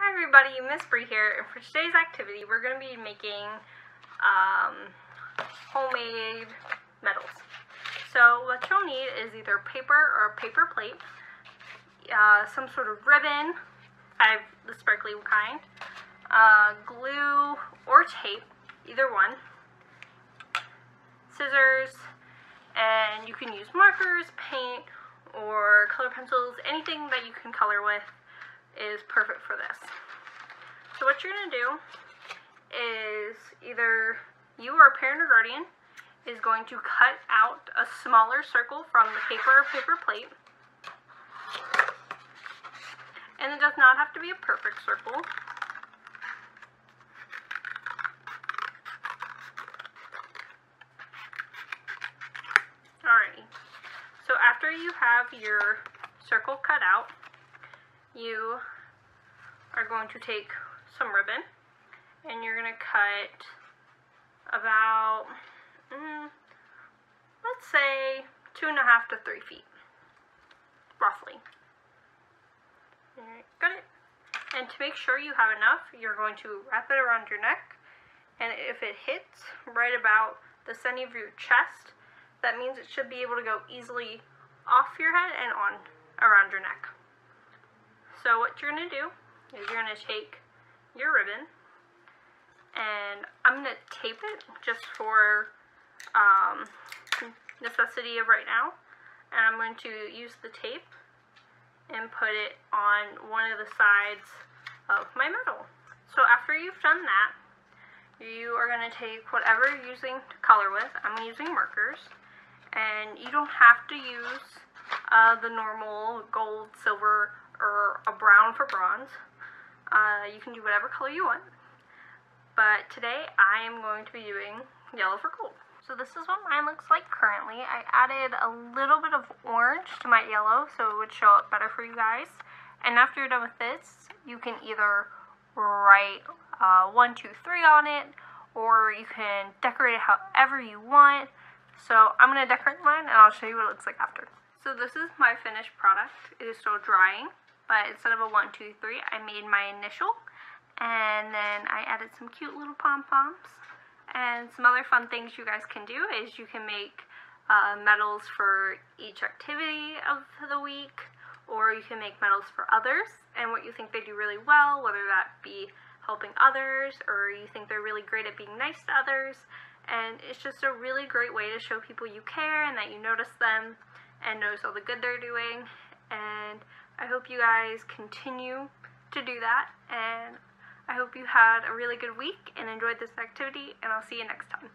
Hi everybody, Miss Bree here, and for today's activity we're going to be making um, homemade medals. So what you'll need is either paper or a paper plate, uh, some sort of ribbon, I have the sparkly kind, uh, glue or tape, either one, scissors, and you can use markers, paint, or color pencils, anything that you can color with is perfect for this. So what you're going to do is either you or a parent or guardian is going to cut out a smaller circle from the paper or paper plate. And it does not have to be a perfect circle. Alrighty. So after you have your circle cut out, you are going to take some ribbon and you're going to cut about, mm, let's say, two and a half to three feet, roughly. Got it. And to make sure you have enough, you're going to wrap it around your neck, and if it hits right about the center of your chest, that means it should be able to go easily off your head and on around your neck. So what you're going to do is you're going to take your ribbon and I'm going to tape it just for um, necessity of right now. And I'm going to use the tape and put it on one of the sides of my medal. So after you've done that, you are going to take whatever you're using to color with. I'm using markers. And you don't have to use uh, the normal gold, silver, or a brown for bronze. Uh, you can do whatever color you want. But today I am going to be doing yellow for gold. So this is what mine looks like currently. I added a little bit of orange to my yellow so it would show up better for you guys. And after you're done with this, you can either write uh, one, two, three on it, or you can decorate it however you want. So I'm going to decorate mine and I'll show you what it looks like after. So this is my finished product. It is still drying but instead of a one, two, three, I made my initial, and then I added some cute little pom-poms, and some other fun things you guys can do is you can make uh, medals for each activity of the week, or you can make medals for others, and what you think they do really well, whether that be helping others, or you think they're really great at being nice to others, and it's just a really great way to show people you care and that you notice them and notice all the good they're doing, and hope you guys continue to do that, and I hope you had a really good week and enjoyed this activity, and I'll see you next time.